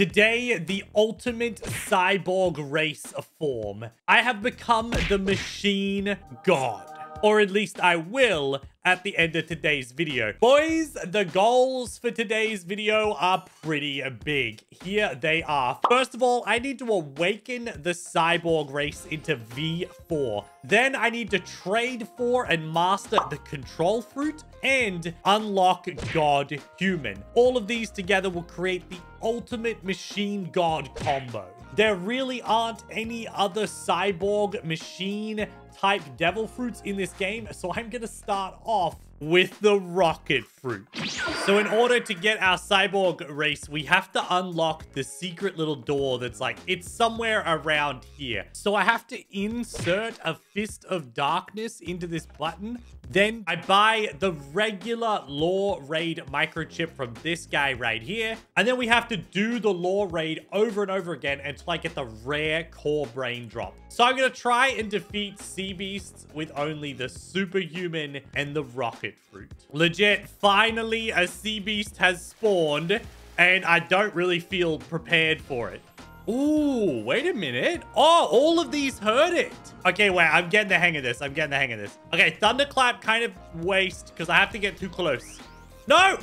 Today, the ultimate cyborg race form. I have become the machine god. Or at least I will at the end of today's video. Boys, the goals for today's video are pretty big. Here they are. First of all, I need to awaken the cyborg race into V4. Then I need to trade for and master the control fruit and unlock God Human. All of these together will create the ultimate machine god combo. There really aren't any other cyborg machine type devil fruits in this game. So I'm going to start off with the rocket fruit. So in order to get our cyborg race, we have to unlock the secret little door that's like, it's somewhere around here. So I have to insert a fist of darkness into this button. Then I buy the regular Law Raid microchip from this guy right here. And then we have to do the Law Raid over and over again until I get the rare core brain drop. So I'm going to try and defeat Sea Beasts with only the superhuman and the rocket fruit. Legit, finally a Sea Beast has spawned and I don't really feel prepared for it. Ooh, wait a minute. Oh, all of these hurt it. Okay, wait, I'm getting the hang of this. I'm getting the hang of this. Okay, Thunderclap kind of waste because I have to get too close. No!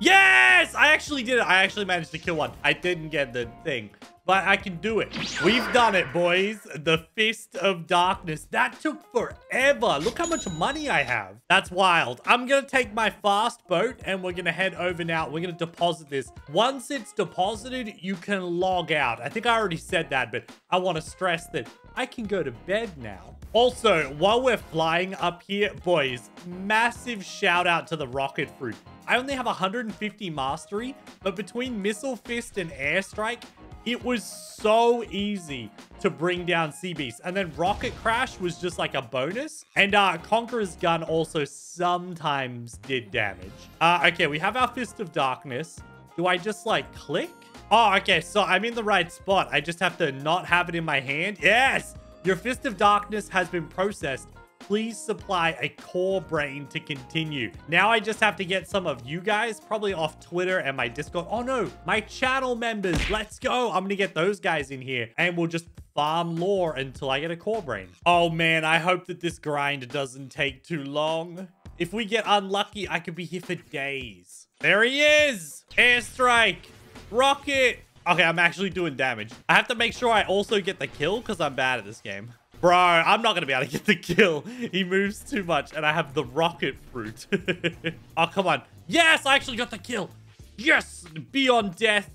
Yes! I actually did it. I actually managed to kill one. I didn't get the thing but I can do it. We've done it, boys. The Fist of Darkness. That took forever. Look how much money I have. That's wild. I'm going to take my fast boat and we're going to head over now. We're going to deposit this. Once it's deposited, you can log out. I think I already said that, but I want to stress that I can go to bed now. Also, while we're flying up here, boys, massive shout out to the rocket fruit. I only have 150 mastery, but between Missile Fist and Airstrike, it was so easy to bring down Sea Beast. And then Rocket Crash was just like a bonus. And uh, Conqueror's Gun also sometimes did damage. Uh, okay, we have our Fist of Darkness. Do I just like click? Oh, okay. So I'm in the right spot. I just have to not have it in my hand. Yes! Your Fist of Darkness has been processed please supply a core brain to continue. Now I just have to get some of you guys, probably off Twitter and my Discord. Oh no, my channel members. Let's go. I'm to get those guys in here and we'll just farm law until I get a core brain. Oh man, I hope that this grind doesn't take too long. If we get unlucky, I could be here for days. There he is. Airstrike. Rocket. Okay, I'm actually doing damage. I have to make sure I also get the kill because I'm bad at this game. Bro, I'm not going to be able to get the kill. He moves too much, and I have the rocket fruit. oh, come on. Yes, I actually got the kill. Yes, beyond death,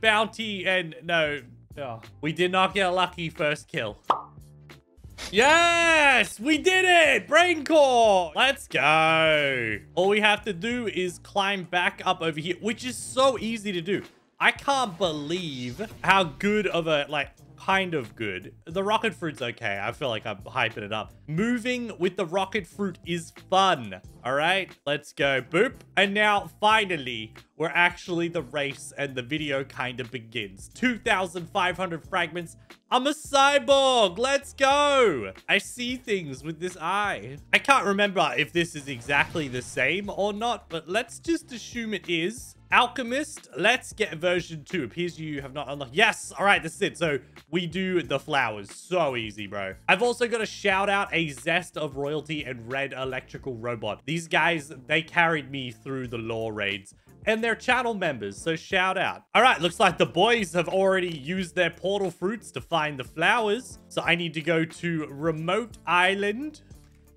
bounty, and no. Oh, we did not get a lucky first kill. Yes, we did it. Brain core. Let's go. All we have to do is climb back up over here, which is so easy to do. I can't believe how good of a, like, kind of good. The rocket fruit's okay. I feel like I'm hyping it up. Moving with the rocket fruit is fun. All right, let's go. Boop. And now, finally, we're actually the race and the video kind of begins. 2,500 fragments. I'm a cyborg. Let's go. I see things with this eye. I can't remember if this is exactly the same or not, but let's just assume it is. Alchemist, let's get version 2. Appears you have not unlocked. Yes! All right, that's it. So we do the flowers. So easy, bro. I've also got to shout out a Zest of Royalty and Red Electrical Robot. These guys, they carried me through the law raids and they're channel members, so shout out. All right, looks like the boys have already used their portal fruits to find the flowers. So I need to go to Remote Island.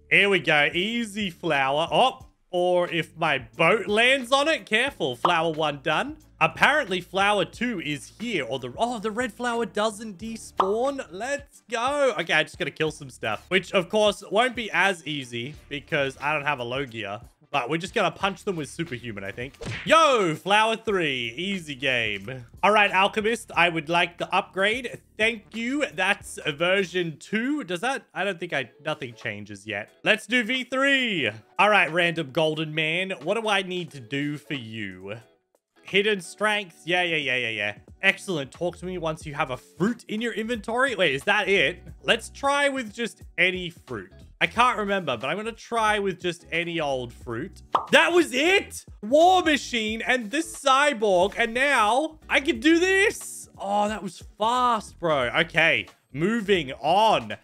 Here we go, easy flower. Oh, or if my boat lands on it. Careful, flower one done. Apparently, flower two is here. Or the oh, the red flower doesn't despawn. Let's go. Okay, I just gotta kill some stuff. Which, of course, won't be as easy because I don't have a Logia. But we're just gonna punch them with Superhuman, I think. Yo, Flower 3. Easy game. All right, Alchemist, I would like the upgrade. Thank you. That's version 2. Does that... I don't think I... Nothing changes yet. Let's do V3. All right, random golden man. What do I need to do for you? Hidden strength. Yeah, yeah, yeah, yeah, yeah. Excellent. Talk to me once you have a fruit in your inventory. Wait, is that it? Let's try with just any fruit. I can't remember, but I'm going to try with just any old fruit. That was it! War Machine and this cyborg, and now I can do this! Oh, that was fast, bro. Okay, moving on.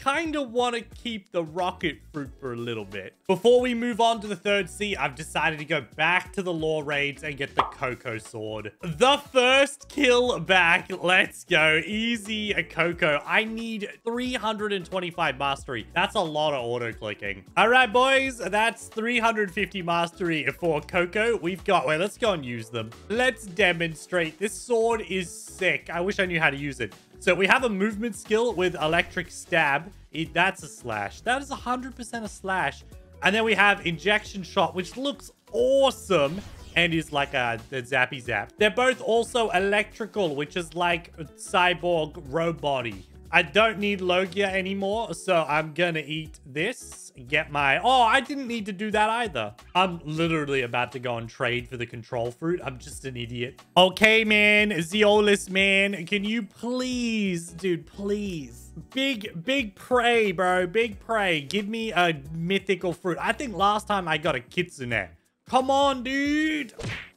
Kind of want to keep the rocket fruit for a little bit. Before we move on to the third sea, I've decided to go back to the law raids and get the Coco sword. The first kill back. Let's go. Easy a Coco. I need 325 mastery. That's a lot of auto clicking. All right, boys. That's 350 mastery for Coco. We've got, wait, let's go and use them. Let's demonstrate. This sword is sick. I wish I knew how to use it. So we have a movement skill with electric stab. It, that's a slash. That is 100% a slash. And then we have injection shot, which looks awesome and is like a, a zappy zap. They're both also electrical, which is like cyborg robot -y. I don't need Logia anymore, so I'm gonna eat this. Get my... Oh, I didn't need to do that either. I'm literally about to go and trade for the control fruit. I'm just an idiot. Okay, man. Zeolus, man. Can you please, dude, please. Big, big prey, bro. Big prey. Give me a mythical fruit. I think last time I got a Kitsune. Come on, dude.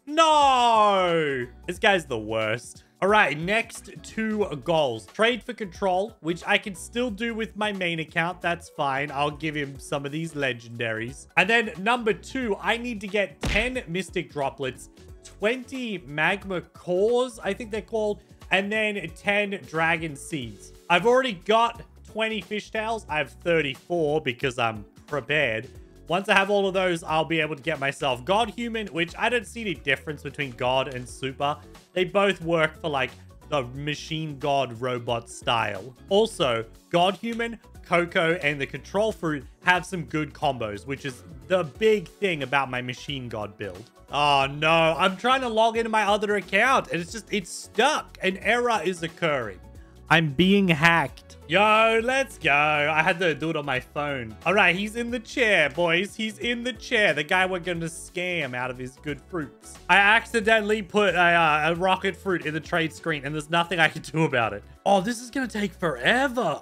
No. This guy's the worst. All right, next two goals. Trade for control, which I can still do with my main account. That's fine. I'll give him some of these legendaries. And then number two, I need to get 10 Mystic Droplets, 20 Magma Cores, I think they're called, and then 10 Dragon Seeds. I've already got 20 fishtails. I have 34 because I'm prepared. Once I have all of those, I'll be able to get myself God Human, which I don't see any difference between God and Super. They both work for like the machine god robot style. Also, God Human, Coco, and the Control Fruit have some good combos, which is the big thing about my machine god build. Oh no, I'm trying to log into my other account and it's just, it's stuck. An error is occurring. I'm being hacked. Yo, let's go. I had to do it on my phone. All right, he's in the chair, boys. He's in the chair. The guy we're going to scam out of his good fruits. I accidentally put a, uh, a rocket fruit in the trade screen, and there's nothing I can do about it. Oh, this is going to take forever.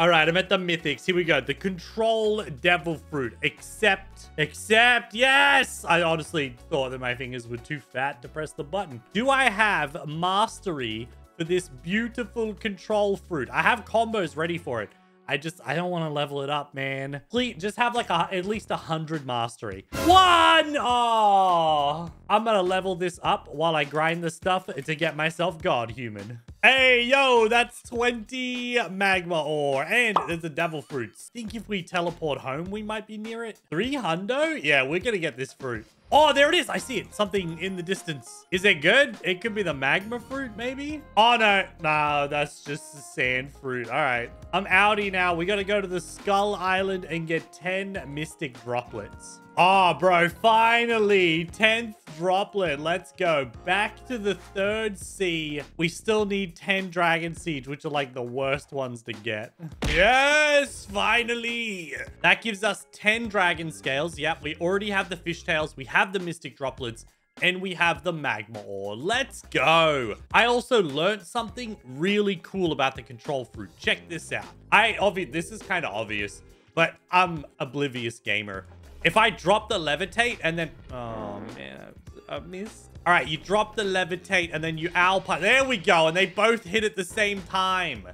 All right, I'm at the mythics. Here we go. The control devil fruit. Accept. Accept. Yes. I honestly thought that my fingers were too fat to press the button. Do I have mastery for this beautiful control fruit? I have combos ready for it. I just, I don't want to level it up, man. Please, just have like a, at least a 100 mastery. One! Oh! I'm gonna level this up while I grind the stuff to get myself God human. Hey, yo, that's 20 magma ore. And there's a devil fruits. Think if we teleport home, we might be near it. Three hundo? Yeah, we're gonna get this fruit. Oh, there it is. I see it. Something in the distance. Is it good? It could be the magma fruit, maybe? Oh, no. No, that's just the sand fruit. All right. I'm outie now. We got to go to the Skull Island and get 10 mystic droplets. Oh, bro, finally. 10th droplet. Let's go. Back to the third sea. We still need 10 Dragon Seeds, which are like the worst ones to get. Yes, finally. That gives us 10 Dragon Scales. Yep, we already have the Fishtails. We have the Mystic Droplets and we have the magma ore. Let's go. I also learned something really cool about the control fruit. Check this out. I obviously this is kind of obvious, but I'm oblivious gamer. If I drop the levitate and then... Oh, man. Uh, I missed. All right, you drop the levitate and then you alpine. There we go. And they both hit at the same time.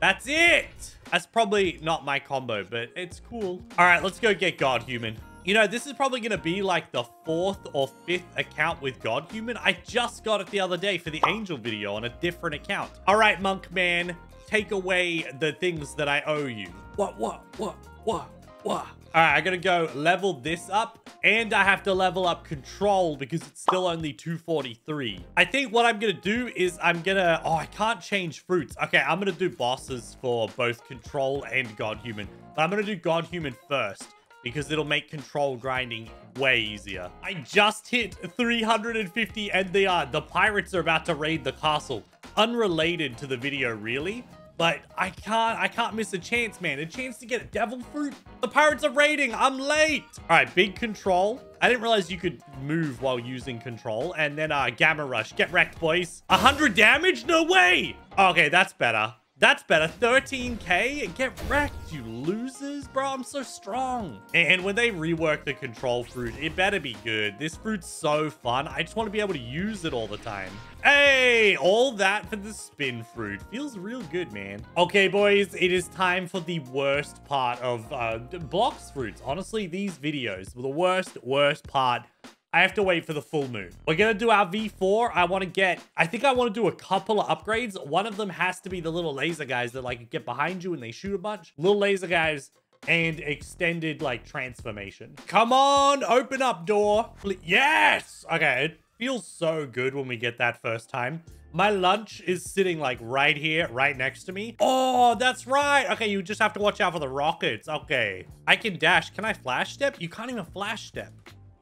That's it. That's probably not my combo, but it's cool. All right, let's go get God Human. You know, this is probably going to be like the fourth or fifth account with God Human. I just got it the other day for the Angel video on a different account. All right, Monk Man, take away the things that I owe you. What, what, what, what, what? All right, I gotta go level this up and I have to level up control because it's still only 243. I think what I'm gonna do is I'm gonna, oh, I can't change fruits. Okay, I'm gonna do bosses for both control and God Human, but I'm gonna do God Human first because it'll make control grinding way easier. I just hit 350 and they are, the pirates are about to raid the castle. Unrelated to the video, really. But I can't, I can't miss a chance, man. A chance to get a devil fruit. The pirates are raiding. I'm late. All right, big control. I didn't realize you could move while using control. And then uh, gamma rush. Get wrecked, boys. 100 damage? No way. Okay, that's better. That's better. 13k? Get wrecked, you losers. Bro, I'm so strong. And when they rework the control fruit, it better be good. This fruit's so fun. I just want to be able to use it all the time. Hey, all that for the spin fruit. Feels real good, man. Okay, boys, it is time for the worst part of uh, Blox fruits. Honestly, these videos were the worst, worst part I have to wait for the full moon. We're going to do our V4. I want to get, I think I want to do a couple of upgrades. One of them has to be the little laser guys that like get behind you and they shoot a bunch. Little laser guys and extended like transformation. Come on, open up door. Yes. Okay. It feels so good when we get that first time. My lunch is sitting like right here, right next to me. Oh, that's right. Okay, you just have to watch out for the rockets. Okay. I can dash. Can I flash step? You can't even flash step.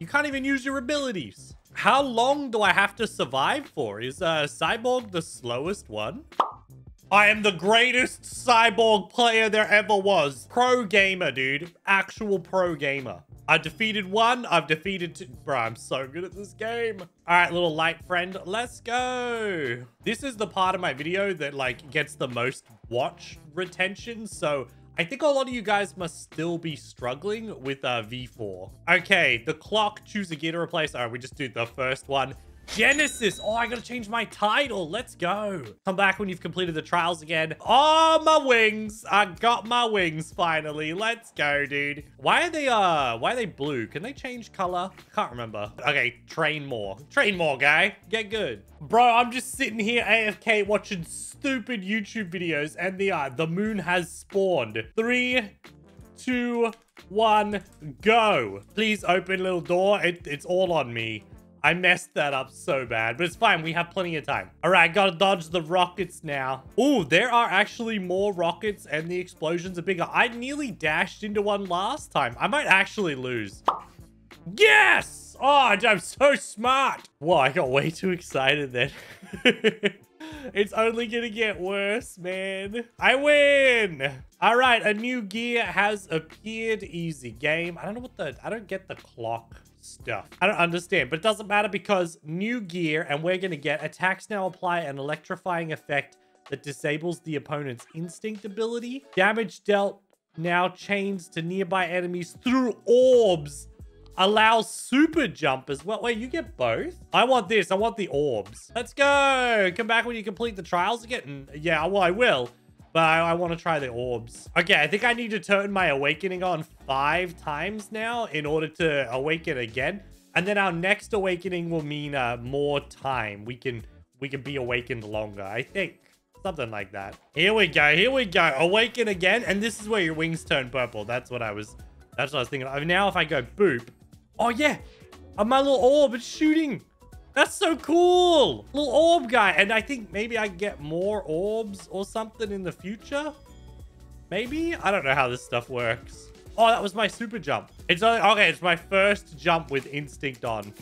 You can't even use your abilities. How long do I have to survive for? Is uh, Cyborg the slowest one? I am the greatest Cyborg player there ever was. Pro gamer, dude. Actual pro gamer. I defeated one. I've defeated two. Bro, I'm so good at this game. All right, little light friend. Let's go. This is the part of my video that like gets the most watch retention. So I think a lot of you guys must still be struggling with uh, V4. Okay, the clock, choose a gear to replace. All right, we just do the first one. Genesis. Oh, I gotta change my title. Let's go. Come back when you've completed the trials again. Oh, my wings. I got my wings finally. Let's go, dude. Why are they, uh, why are they blue? Can they change color? Can't remember. Okay, train more. Train more, guy. Get good. Bro, I'm just sitting here AFK watching stupid YouTube videos and the, uh, the moon has spawned. Three, two, one, go. Please open little door. It, it's all on me. I messed that up so bad, but it's fine. We have plenty of time. All right, gotta dodge the rockets now. Oh, there are actually more rockets and the explosions are bigger. I nearly dashed into one last time. I might actually lose. Yes! Oh, I'm so smart. Whoa, I got way too excited then. it's only gonna get worse, man. I win! All right, a new gear has appeared. Easy game. I don't know what the... I don't get the clock stuff. I don't understand, but it doesn't matter because new gear, and we're going to get attacks now apply an electrifying effect that disables the opponent's instinct ability. Damage dealt now chains to nearby enemies through orbs. Allows super jump as well. Wait, you get both? I want this. I want the orbs. Let's go. Come back when you complete the trials again. Yeah, well, I will. But I, I want to try the orbs. Okay, I think I need to turn my awakening on five times now in order to awaken again. And then our next awakening will mean uh, more time. We can we can be awakened longer, I think. Something like that. Here we go. Here we go. Awaken again. And this is where your wings turn purple. That's what I was... That's what I was thinking. Now if I go boop... Oh, yeah. My little orb is shooting. That's so cool. Little orb guy. And I think maybe I get more orbs or something in the future. Maybe? I don't know how this stuff works. Oh, that was my super jump. It's only, okay, it's my first jump with instinct on.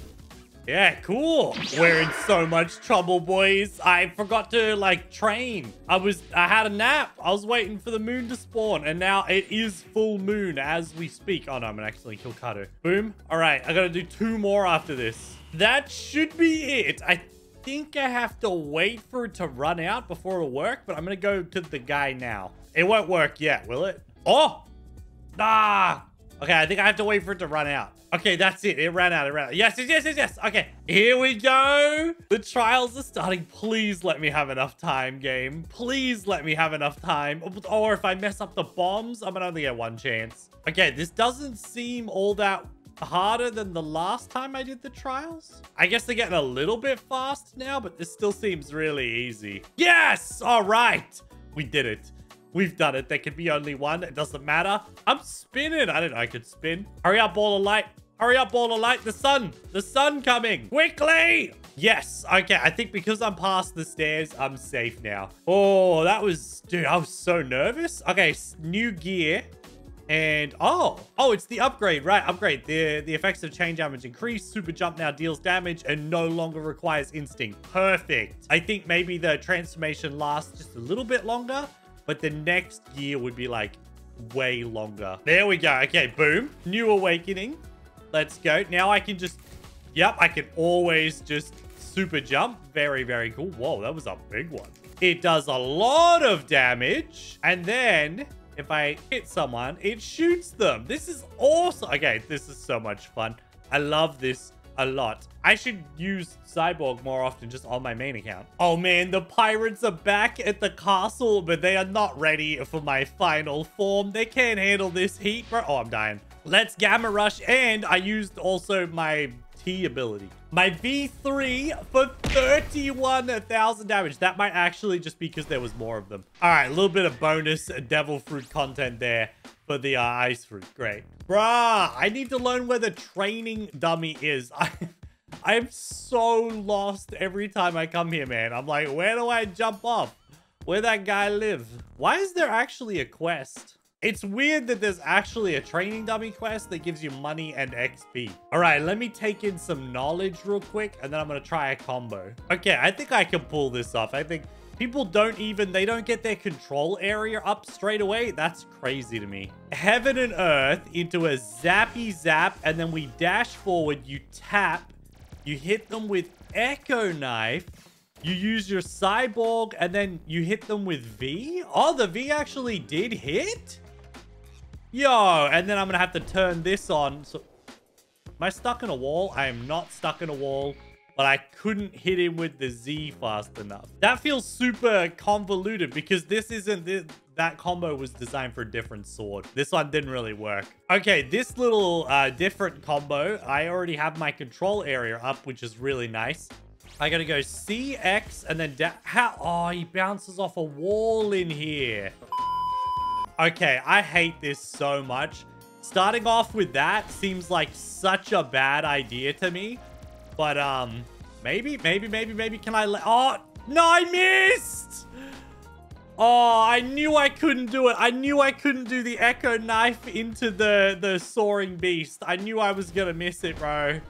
Yeah, cool. We're in so much trouble, boys. I forgot to, like, train. I was, I had a nap. I was waiting for the moon to spawn, and now it is full moon as we speak. Oh, no, I'm gonna actually kill Kato. Boom. All right, I gotta do two more after this. That should be it. I think I have to wait for it to run out before it'll work, but I'm gonna go to the guy now. It won't work yet, will it? Oh! Ah! Okay, I think I have to wait for it to run out. Okay, that's it. It ran out. It ran out. Yes, yes, yes, yes. Okay, here we go. The trials are starting. Please let me have enough time, game. Please let me have enough time. Oh, or if I mess up the bombs, I'm gonna only get one chance. Okay, this doesn't seem all that harder than the last time I did the trials. I guess they're getting a little bit fast now, but this still seems really easy. Yes! All right. We did it. We've done it. There can be only one. It doesn't matter. I'm spinning. I didn't know I could spin. Hurry up, ball of light. Hurry up, ball of light. The sun. The sun coming. Quickly. Yes. Okay. I think because I'm past the stairs, I'm safe now. Oh, that was... Dude, I was so nervous. Okay. New gear. And oh, oh, it's the upgrade, right? Upgrade. The the effects of chain damage increase. Super jump now deals damage and no longer requires instinct. Perfect. I think maybe the transformation lasts just a little bit longer, but the next gear would be like way longer. There we go. Okay, boom. New awakening. Let's go. Now I can just, yep, I can always just super jump. Very, very cool. Whoa, that was a big one. it does a lot of damage. And then if I hit someone, it shoots them. This is awesome. Okay, this is so much fun. I love this a lot. I should use Cyborg more often just on my main account. Oh man, the pirates are back at the castle, but they are not ready for my final form. They can't handle this heat, bro. Oh, I'm dying. Let's Gamma Rush, and I used also my T ability. My V3 for 31,000 damage. That might actually just be because there was more of them. All right, a little bit of bonus Devil Fruit content there for the uh, Ice Fruit. Great. Bruh, I need to learn where the training dummy is. I, I'm so lost every time I come here, man. I'm like, where do I jump off? Where that guy live? Why is there actually a quest? It's weird that there's actually a training dummy quest that gives you money and XP. All right, let me take in some knowledge real quick, and then I'm going to try a combo. Okay, I think I can pull this off. I think people don't even, they don't get their control area up straight away. That's crazy to me. Heaven and Earth into a zappy zap, and then we dash forward, you tap, you hit them with Echo Knife, you use your cyborg and then you hit them with V? Oh, the V actually did hit? Yo, and then I'm to have to turn this on. So, am I stuck in a wall? I am not stuck in a wall, but I couldn't hit him with the Z fast enough. That feels super convoluted because this isn't... This, that combo was designed for a different sword. This one didn't really work. Okay, this little uh, different combo, I already have my control area up, which is really nice. I gotta go CX and then how? Oh, he bounces off a wall in here. Okay, I hate this so much. Starting off with that seems like such a bad idea to me. But, um, maybe, maybe, maybe, maybe can I let... Oh, no, I missed! Oh, I knew I couldn't do it. I knew I couldn't do the Echo Knife into the, the Soaring Beast. I knew I was gonna miss it, bro.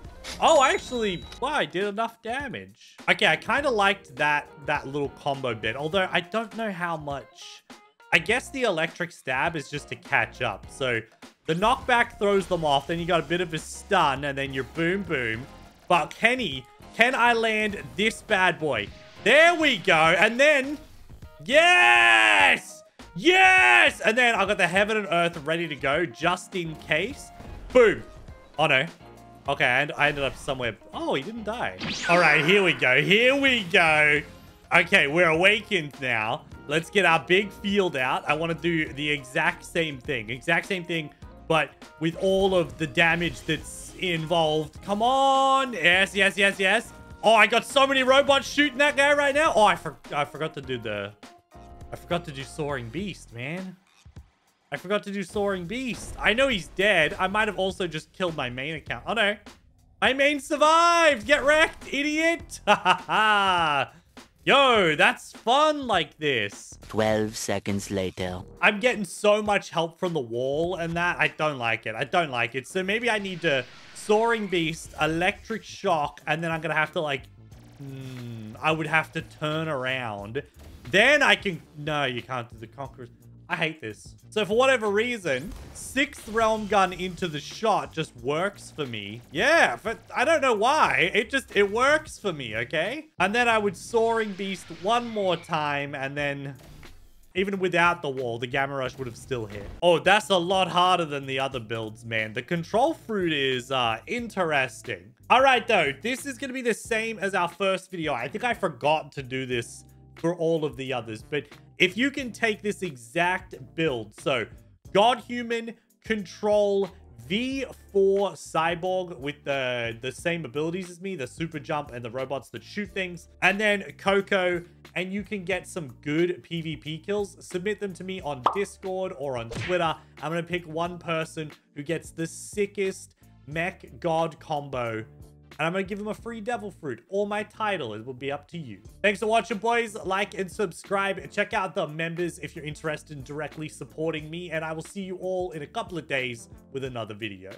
Oh, actually, wow, I did enough damage. Okay, I kind of liked that, that little combo bit, although I don't know how much I guess the electric stab is just to catch up. So the knockback throws them off. Then you got a bit of a stun and then you're boom, boom. But Kenny, can I land this bad boy? There we go. And then, yes, yes. And then I got the heaven and earth ready to go just in case. Boom. Oh no. Okay, and I ended up somewhere. Oh, he didn't die. All right, here we go. Here we go. Okay, we're awakened now. Let's get our big field out. I want to do the exact same thing. Exact same thing, but with all of the damage that's involved. Come on. Yes, yes, yes, yes. Oh, I got so many robots shooting that guy right now. Oh, I, for I forgot to do the... I forgot to do Soaring Beast, man. I forgot to do Soaring Beast. I know he's dead. I might have also just killed my main account. Oh, no. My main survived. Get wrecked, idiot. Ha ha ha. Yo, that's fun like this. 12 seconds later. I'm getting so much help from the wall and that. I don't like it. I don't like it. So maybe I need to Soaring Beast, Electric Shock, and then I'm going to have to like... Hmm, I would have to turn around. Then I can... No, you can't do the Conquerors. I hate this. So for whatever reason, sixth realm gun into the shot just works for me. Yeah, but I don't know why. It just, it works for me, okay? And then I would soaring beast one more time and then even without the wall, the Gamma Rush would have still hit. Oh, that's a lot harder than the other builds, man. The Control Fruit is uh, interesting. All right, though. This is going to be the same as our first video. I think I forgot to do this for all of the others. But if you can take this exact build, so God Human, Control, V4 Cyborg with the, the same abilities as me, the super jump and the robots that shoot things, and then Coco, and you can get some good PvP kills. Submit them to me on Discord or on Twitter. I'm going to pick one person who gets the sickest mech god combo and I'm going to give him a free devil fruit or my title. It will be up to you. Thanks for watching, boys. Like and subscribe. Check out the members if you're interested in directly supporting me. And I will see you all in a couple of days with another video.